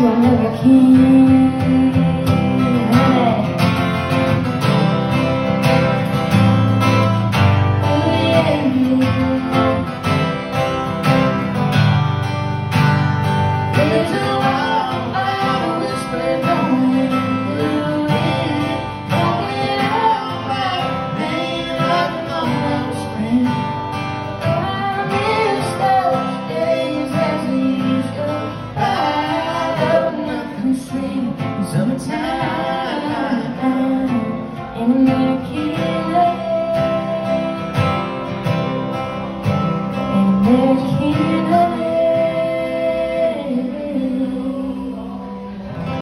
To American. Oh, in the mirror